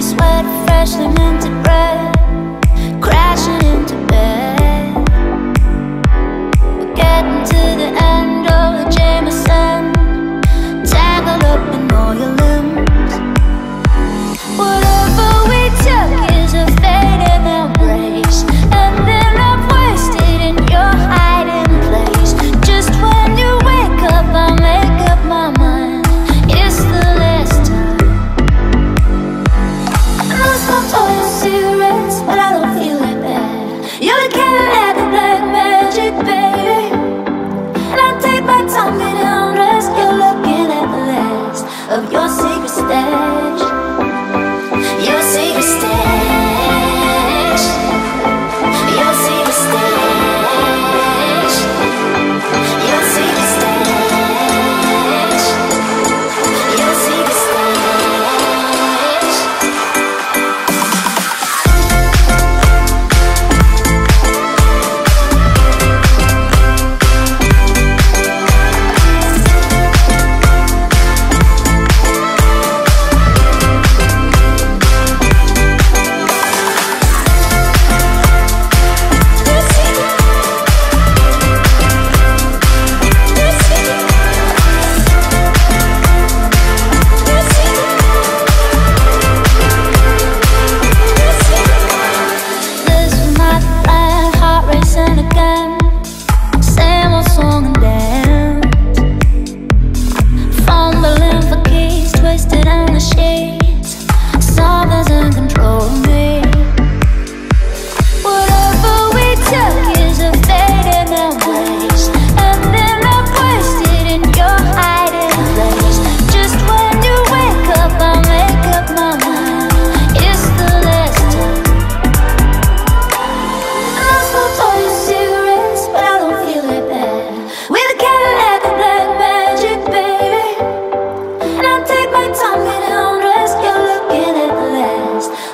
sweat freshly minted of your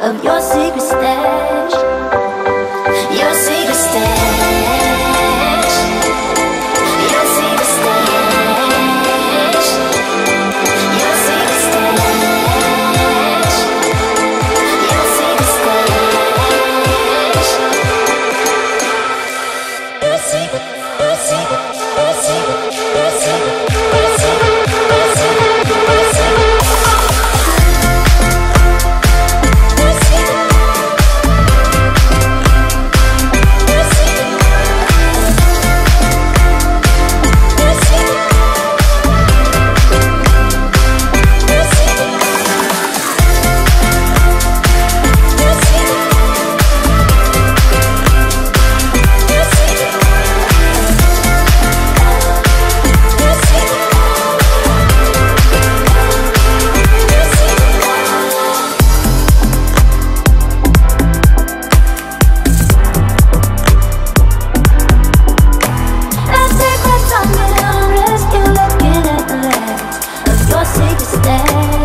of your secret stash. take a step.